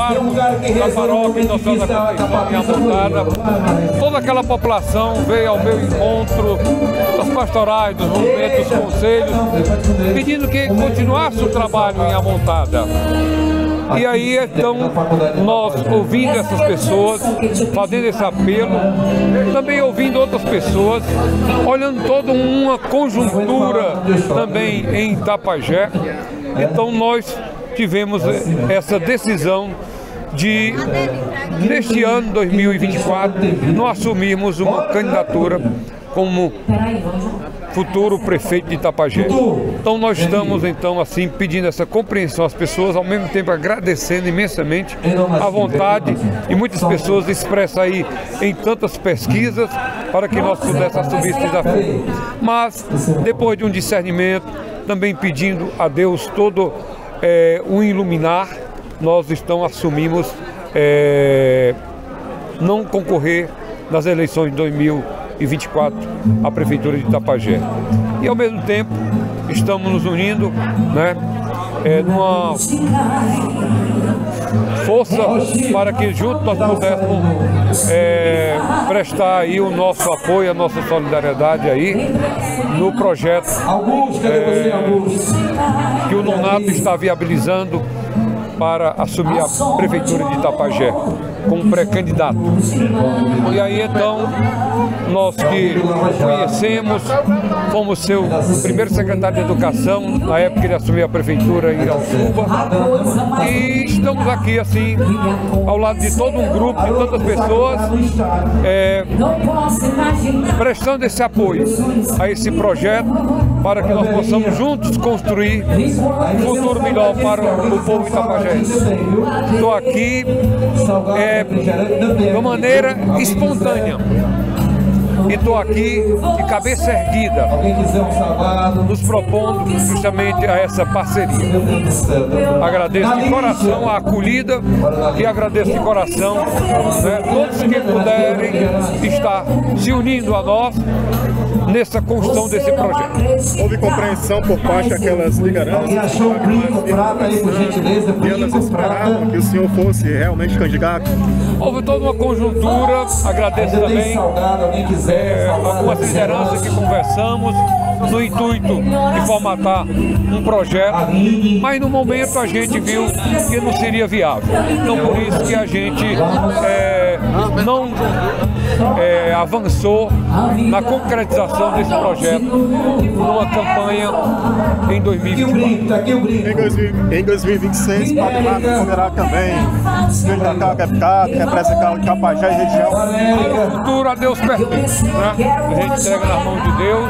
pároco da paróquia Nossa Senhora da Conceição e a montada, toda aquela população veio ao meu encontro, das pastorais, dos movimentos, dos conselhos, pedindo que continuasse o trabalho em amontada. E aí então nós ouvindo essas pessoas, fazendo esse apelo, também ouvindo outras pessoas, olhando toda uma conjuntura também em Itapajé, então nós tivemos essa decisão de, neste ano 2024, nós assumirmos uma candidatura como futuro prefeito de Itapajé. Então nós estamos então assim pedindo essa compreensão às pessoas, ao mesmo tempo agradecendo imensamente a vontade e muitas pessoas expressam aí em tantas pesquisas para que nós pudéssemos assumir esse desafio. Mas depois de um discernimento, também pedindo a Deus todo é, um iluminar, nós então assumimos é, não concorrer nas eleições de 2024 à Prefeitura de Itapajé. E ao mesmo tempo estamos nos unindo né, é, numa força para que juntos nós pudéssemos é, prestar aí o nosso apoio, a nossa solidariedade aí no projeto é, que o Nonato está viabilizando para assumir a prefeitura de Itapajé como pré-candidato. E aí então, nós que conhecemos, fomos seu primeiro secretário de Educação, na época ele assumiu a prefeitura em Irauçuba, e estamos aqui assim, ao lado de todo um grupo, de tantas pessoas, é, prestando esse apoio a esse projeto para que nós possamos juntos construir um futuro melhor para o povo itapajense. Estou aqui é, de uma maneira espontânea. E estou aqui de cabeça erguida, nos propondo justamente a essa parceria. Agradeço de coração a acolhida e agradeço de coração né, todos que puderem estar se unindo a nós nessa construção desse projeto. Houve compreensão por parte daquelas lideranças? achou um brinco prata aí, por gentileza, E elas brinco prata. esperavam que o senhor fosse realmente candidato? Houve toda uma conjuntura, agradeço Ainda também salgado, alguém quiser. é, algumas lideranças que conversamos no intuito de formatar um projeto, mas no momento a gente viu que não seria viável. Então por isso que a gente é, não avançou na concretização desse projeto numa campanha em Aqui o 2024. brinco, tá aqui o Em, brinco. 2000 em 2026, Padre Marcos poderá também candidatar a deputado, representar o Itapajé e região. O futuro a Deus pertence, né? A gente entrega na mão de Deus